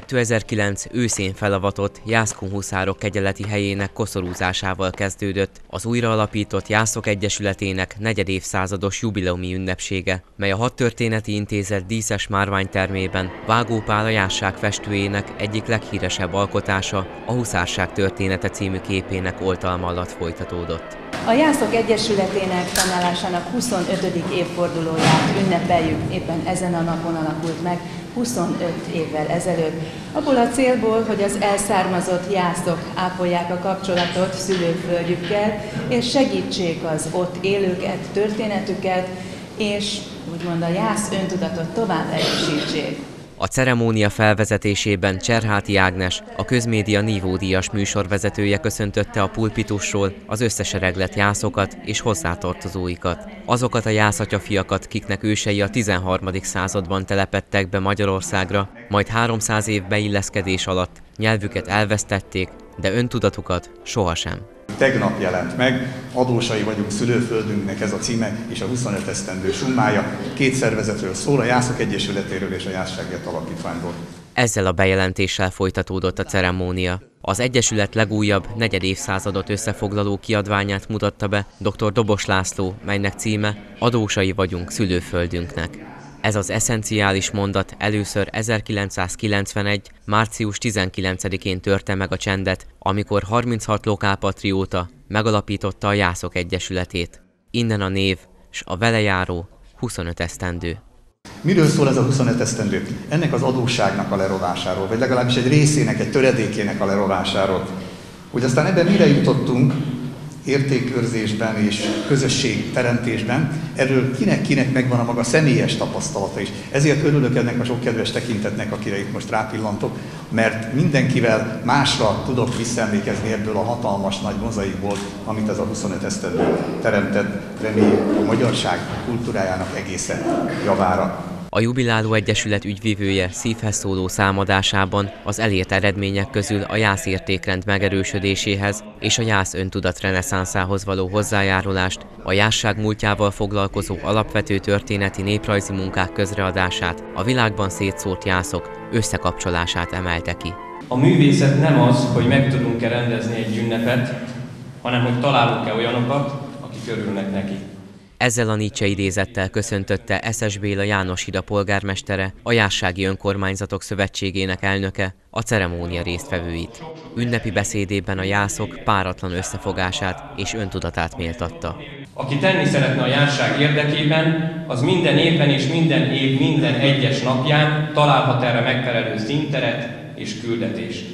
2009 őszén felavatott Jászkun Huszárok kegyeleti helyének koszorúzásával kezdődött az újraalapított Jászok Egyesületének negyedévszázados jubileumi ünnepsége, mely a Hadtörténeti Intézet díszes márványtermében Vágó Pál a Jásság festőjének egyik leghíresebb alkotása, a Huszárság története című képének oltalma alatt folytatódott. A Jászok Egyesületének fennállásának 25. évfordulóját ünnepeljük, éppen ezen a napon alakult meg, 25 évvel ezelőtt, abból a célból, hogy az elszármazott jászok ápolják a kapcsolatot szülőföldjükkel, és segítsék az ott élőket, történetüket, és úgymond a jász öntudatot tovább erősítsék. A ceremónia felvezetésében Cserháti Ágnes, a közmédia nívódíjas műsorvezetője köszöntötte a pulpitusról az összesereglet jászokat és hozzátartozóikat. Azokat a jászatyafiakat, kiknek ősei a 13. században telepettek be Magyarországra, majd 300 év beilleszkedés alatt nyelvüket elvesztették, de öntudatukat sohasem. Tegnap jelent meg, adósai vagyunk szülőföldünknek ez a címe, és a 25 esztendő summája. Két szervezetről szól, a Jászok Egyesületéről és a Jászságért Alapítványról. Ezzel a bejelentéssel folytatódott a ceremónia. Az Egyesület legújabb negyed évszázadot összefoglaló kiadványát mutatta be dr. Dobos László, melynek címe Adósai vagyunk szülőföldünknek. Ez az eszenciális mondat először 1991. március 19-én törte meg a csendet, amikor 36 lokálpatrióta megalapította a Jászok Egyesületét. Innen a név, s a vele járó 25 esztendő. Miről szól ez a 25 esztendő? Ennek az adósságnak a lerovásáról, vagy legalábbis egy részének, egy töredékének a lerovásáról. Hogy aztán ebben mire jutottunk, értékőrzésben és közösség teremtésben, erről kinek-kinek megvan a maga személyes tapasztalata is. Ezért örülök ennek a sok kedves tekintetnek, akire itt most rápillantok, mert mindenkivel másra tudok visszaemlékezni ebből a hatalmas nagy mozaikból, amit ez a 25 esztendő teremtett, reméljük a magyarság kultúrájának egészen javára. A Jubiláló Egyesület ügyvívője szívhez szóló számadásában az elért eredmények közül a jász értékrend megerősödéséhez és a jász öntudat reneszánszához való hozzájárulást, a jásság múltjával foglalkozó alapvető történeti néprajzi munkák közreadását, a világban szétszórt jászok összekapcsolását emelte ki. A művészet nem az, hogy meg tudunk-e rendezni egy ünnepet, hanem hogy találunk-e olyanokat, akik örülnek neki. Ezzel a Nietzsche idézettel köszöntötte Eszes Béla János Hida polgármestere, a Jássági Önkormányzatok Szövetségének elnöke, a ceremónia résztvevőit. Ünnepi beszédében a jászok páratlan összefogását és öntudatát méltatta. Aki tenni szeretne a járság érdekében, az minden éven és minden év minden egyes napján találhat erre megfelelő szinteret és küldetést.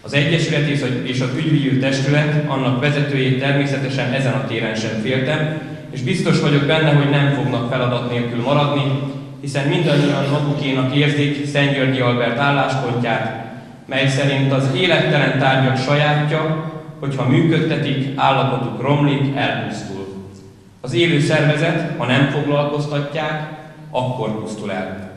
Az Egyesület és az ügyvívő testület, annak vezetőjét természetesen ezen a téren sem féltem, és biztos vagyok benne, hogy nem fognak feladat nélkül maradni, hiszen mindannyian magukénak érzik Szent Györgyi Albert álláspontját, mely szerint az élettelen tárgyak sajátja, hogyha működtetik, állapotuk romlik, elpusztul. Az élő szervezet, ha nem foglalkoztatják, akkor pusztul el.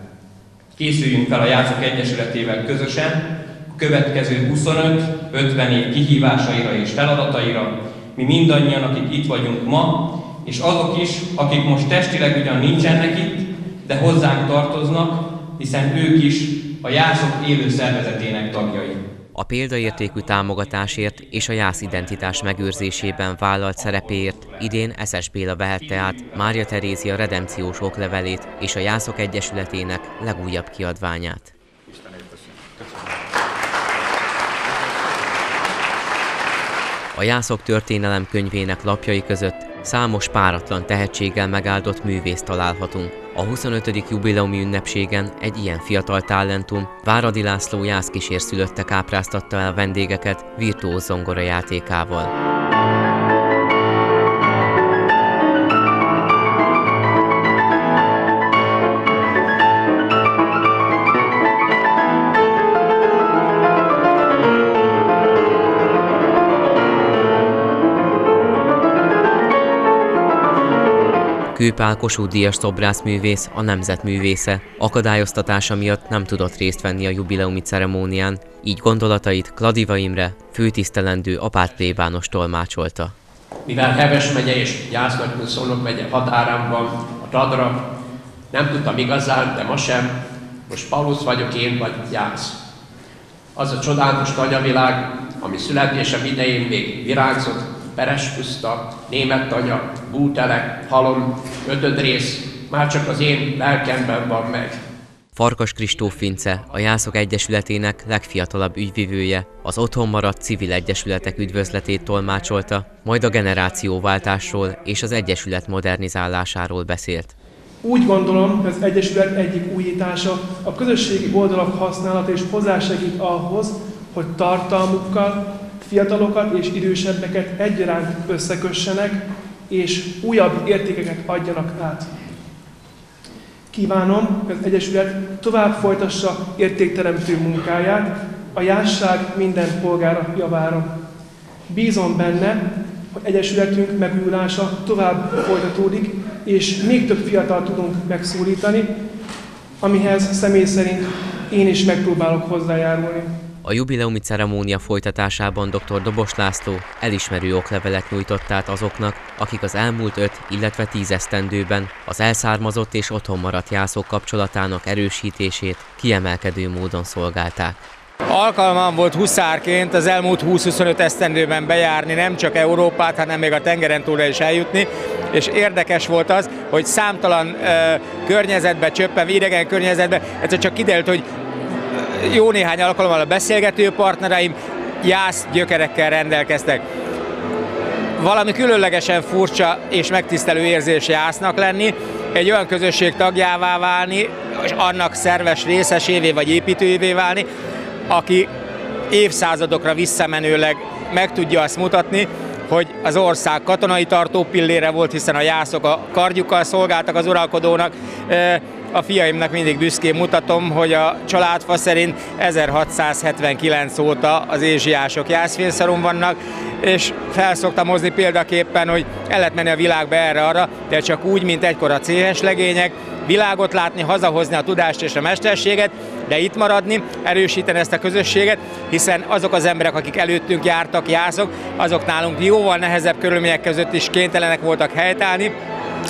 Készüljünk fel a Játszok Egyesületével közösen a következő 25-50 év kihívásaira és feladataira, mi mindannyian, akik itt vagyunk ma, és azok is, akik most testileg ugyan nincsenek itt, de hozzánk tartoznak, hiszen ők is a jászok élő szervezetének tagjai. A példaértékű támogatásért és a jász identitás megőrzésében vállalt szerepéért idén Eszes Béla vehette át Mária Terézia redemciós oklevelét és a Jászok Egyesületének legújabb kiadványát. A Jászok történelem könyvének lapjai között Számos páratlan tehetséggel megáldott művész találhatunk. A 25. jubileumi ünnepségen egy ilyen fiatal talentum, Váradi László jászkísér szülötte kápráztatta el vendégeket virtuóz zongora játékával. Kőpál Kossuth Díjas szobrászművész, a nemzetművésze. Akadályoztatása miatt nem tudott részt venni a jubileumi ceremónián, így gondolatait Kladiva Imre, főtisztelendő apát plébános tolmácsolta. Mivel Heves megye és Jászlagyhó Szolnok megye határán van a Tadra, nem tudtam igazán, de ma sem, most Paulusz vagyok én, vagy Jász. Az a csodálatos nagyavilág, ami születésem idején még virágzott, Perespuszta, Német tanya, Bútelek, Halom, Ötödrész, már csak az én lelkemben van meg. Farkas Kristóf Fince, a Jászok Egyesületének legfiatalabb ügyvivője, az otthon maradt civil egyesületek üdvözletét tolmácsolta, majd a generációváltásról és az egyesület modernizálásáról beszélt. Úgy gondolom, hogy az Egyesület egyik újítása a közösségi oldalak használata és hozzásegít ahhoz, hogy tartalmukkal fiatalokat és idősebbeket egyaránt összekössenek, és újabb értékeket adjanak át. Kívánom, hogy az Egyesület tovább folytassa értékteremtő munkáját a jásság minden polgára javára. Bízom benne, hogy Egyesületünk megújulása tovább folytatódik, és még több fiatal tudunk megszólítani, amihez személy szerint én is megpróbálok hozzájárulni. A jubileumi ceremónia folytatásában dr. Dobos László elismerő oklevelet nyújtott át azoknak, akik az elmúlt öt, illetve tíz esztendőben az elszármazott és otthon maradt jászok kapcsolatának erősítését kiemelkedő módon szolgálták. Alkalmam volt huszárként az elmúlt 20-25 esztendőben bejárni nem csak Európát, hanem még a tengeren túlra is eljutni, és érdekes volt az, hogy számtalan uh, környezetbe csöppen, idegen környezetbe, ez csak kiderült, hogy jó néhány alkalommal a beszélgető partnereim jász gyökerekkel rendelkeztek. Valami különlegesen furcsa és megtisztelő érzés jásznak lenni, egy olyan közösség tagjává válni, és annak szerves részesévé vagy építőjévé válni, aki évszázadokra visszamenőleg meg tudja azt mutatni, hogy az ország katonai tartó pillére volt, hiszen a jászok a kardjukkal szolgáltak az uralkodónak, a fiaimnak mindig büszkén mutatom, hogy a családfa szerint 1679 óta az ézsiások jászfényszaron vannak, és felszoktam hozni példaképpen, hogy el lehet menni a világba erre-arra, de csak úgy, mint egykor a céhes legények, világot látni, hazahozni a tudást és a mesterséget, de itt maradni, erősíteni ezt a közösséget, hiszen azok az emberek, akik előttünk jártak, jászok, azok nálunk jóval nehezebb körülmények között is kénytelenek voltak helytállni,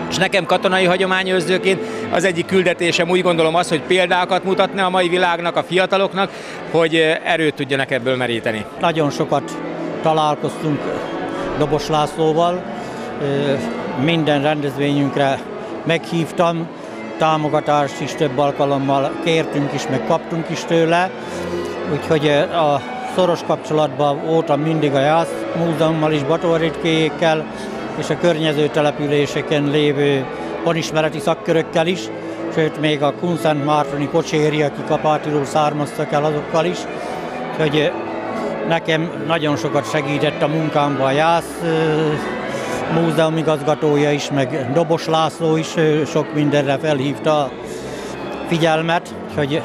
és nekem katonai hagyományőrzőként az egyik küldetésem úgy gondolom az, hogy példákat mutatni a mai világnak, a fiataloknak, hogy erőt tudjanak ebből meríteni. Nagyon sokat találkoztunk Dobos Lászlóval, minden rendezvényünkre meghívtam, támogatást is több alkalommal kértünk is, meg kaptunk is tőle, úgyhogy a szoros kapcsolatban voltam mindig a Jász Múzeummal is, Batoritkéjékkel, és a környező településeken lévő honismereti szakkörökkel is, sőt még a Kunszent Mártoni kocséri, akik Apátiról származtak el azokkal is. Úgyhogy nekem nagyon sokat segített a munkámban a Jász múzeum igazgatója is, meg Dobos László is sok mindenre felhívta a figyelmet, hogy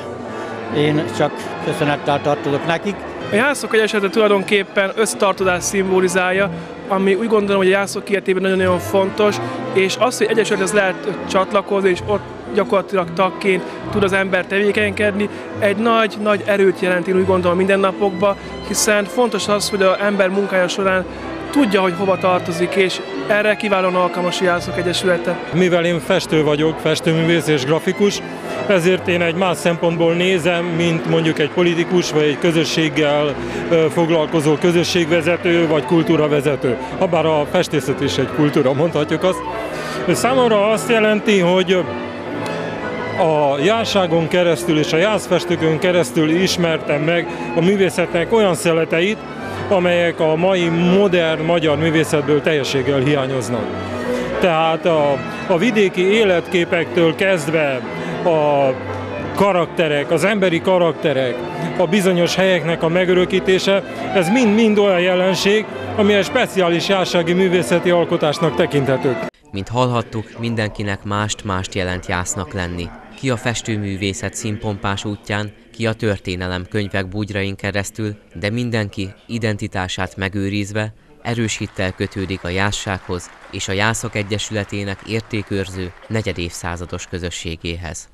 én csak köszönettel tartozok nekik. A Jászok Egyesülete tulajdonképpen össztartozás szimbolizálja, ami úgy gondolom, hogy a Jászok életében nagyon-nagyon fontos, és az, hogy Egyesülethez lehet csatlakozni, és ott gyakorlatilag tagként tud az ember tevékenykedni, egy nagy-nagy erőt jelent, én úgy gondolom mindennapokban, hiszen fontos az, hogy az ember munkája során tudja, hogy hova tartozik, és erre kiválóan alkalmas a Jászok Egyesülete. Mivel én festő vagyok, festőművész és grafikus, ezért én egy más szempontból nézem, mint mondjuk egy politikus vagy egy közösséggel foglalkozó közösségvezető vagy kultúravezető. Habár a festészet is egy kultúra, mondhatjuk azt. Számomra azt jelenti, hogy a járságon keresztül és a jászfestőkön keresztül ismertem meg a művészetnek olyan szeleteit, amelyek a mai modern magyar művészetből teljességgel hiányoznak. Tehát a, a vidéki életképektől kezdve a karakterek, az emberi karakterek, a bizonyos helyeknek a megörökítése, ez mind-mind olyan jelenség, ami egy speciális jársági művészeti alkotásnak tekinthetők. Mint hallhattuk, mindenkinek mást-mást jelent jásznak lenni. Ki a festőművészet színpompás útján, ki a történelem könyvek búgyrain keresztül, de mindenki identitását megőrizve, erősíttel kötődik a jássághoz és a Jászok Egyesületének értékőrző negyedévszázados közösségéhez.